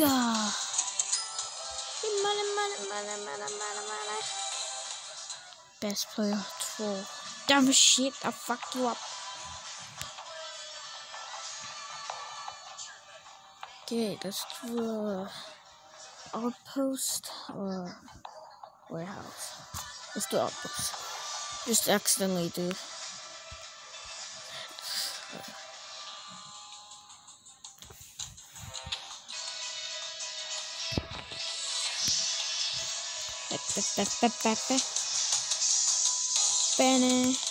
Ja. Money, money, money, money, money, money. Best player 2. Damn shit, I fuck you up. Okay, let's do outpost or warehouse. Let's do outpost. Just accidentally do. Bene.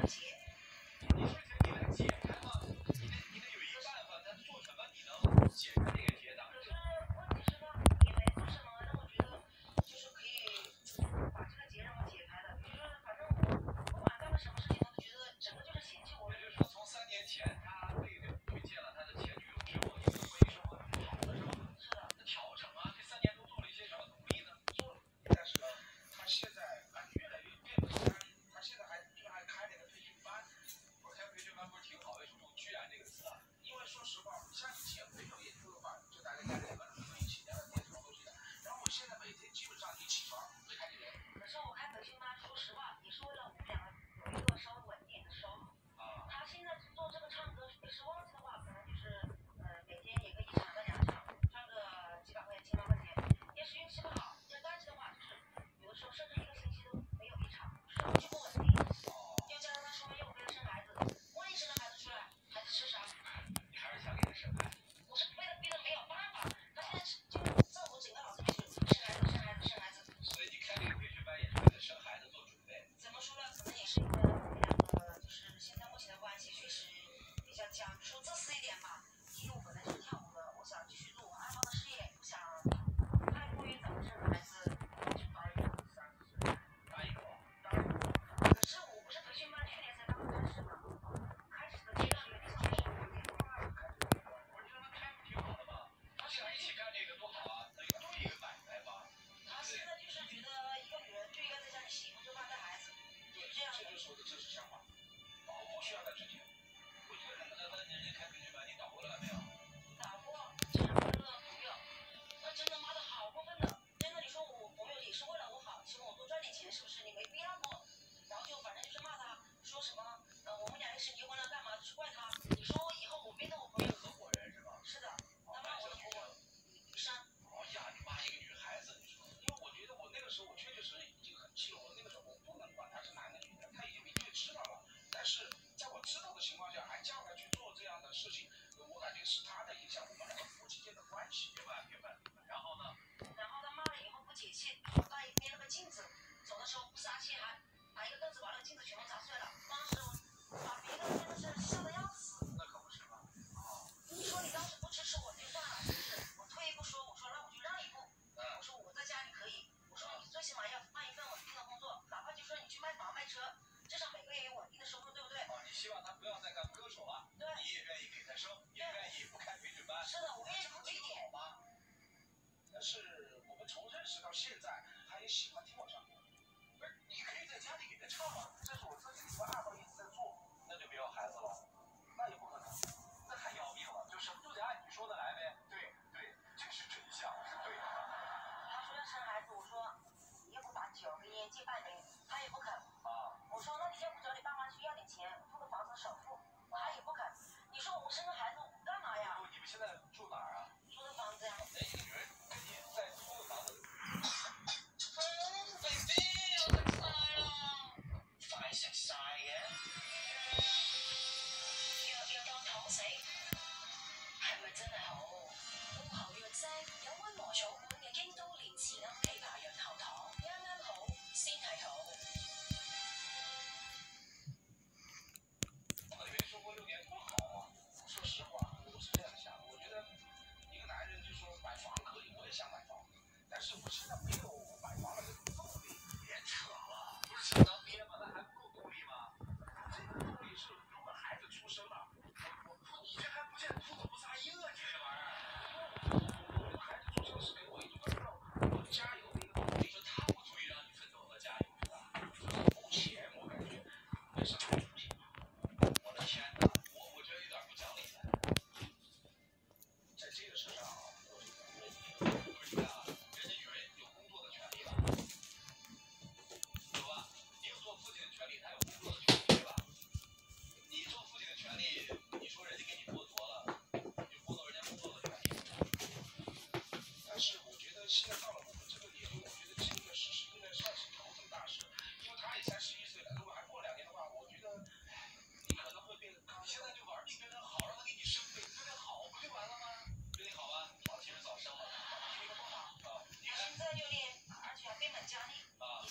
可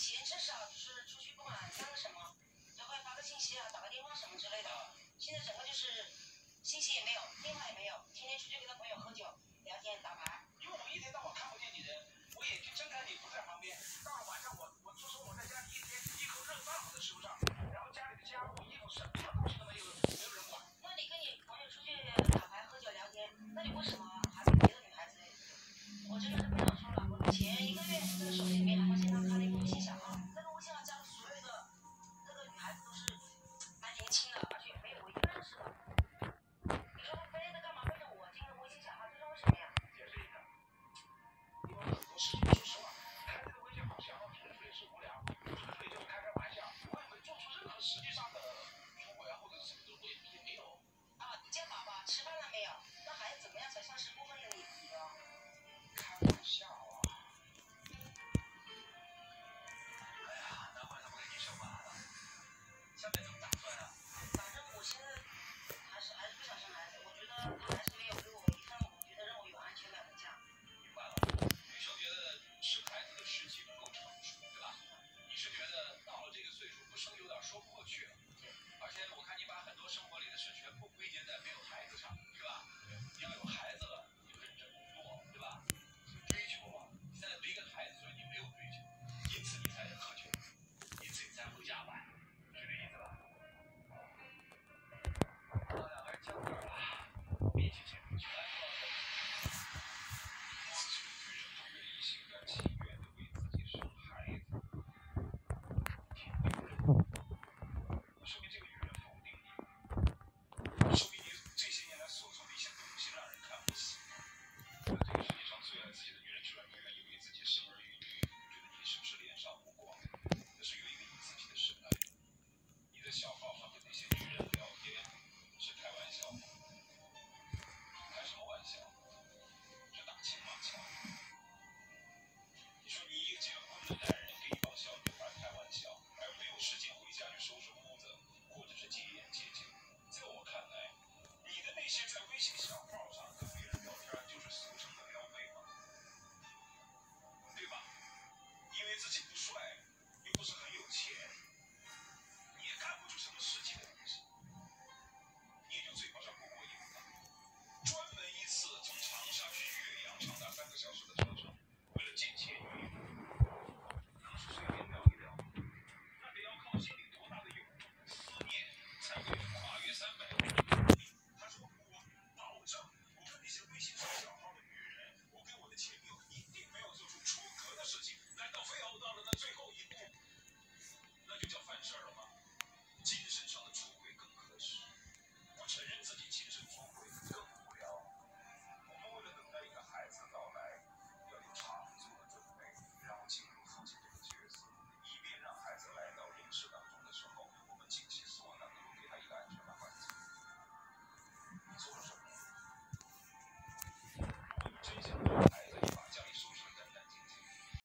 以前至少就是出去不管干了什么都会发个信息啊打个电话什么之类的现在整个就是信息也没有电话也没有天天出去跟他朋友喝酒聊天打牌因为我一天到晚看不见你人我眼睛睁开你不在旁边到了晚上我我说实我在家里一天一口热饭我都吃不上然后家里的家务衣服什么东西都没有没有人管那你跟你朋友出去打牌喝酒聊天那你为什么还跟别的女孩子我真的是不想说了我前钱一个月在手机里面